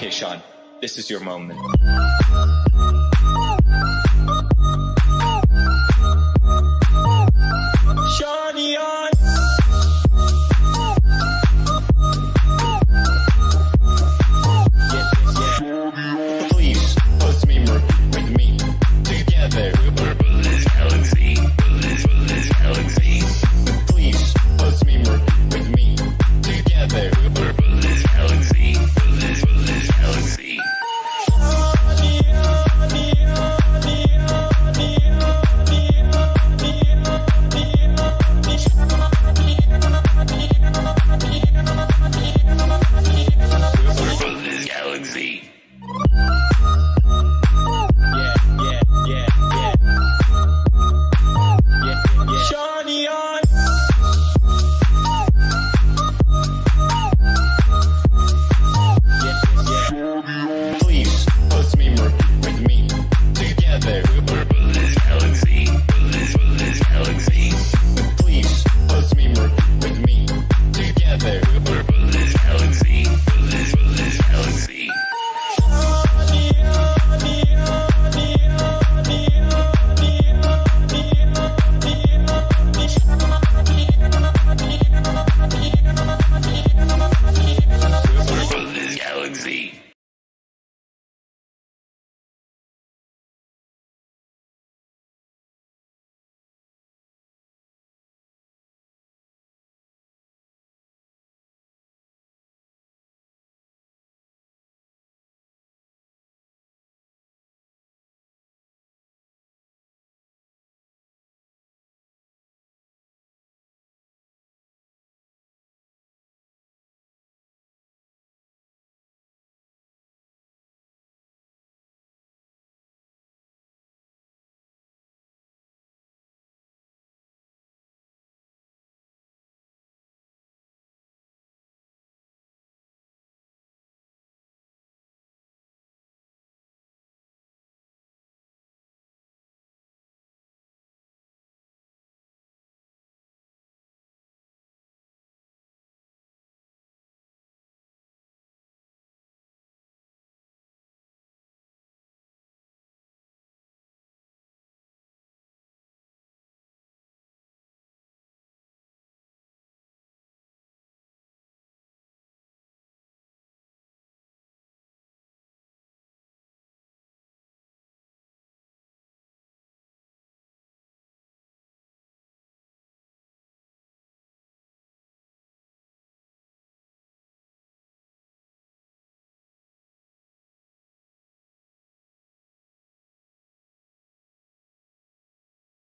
Okay, Sean, this is your moment.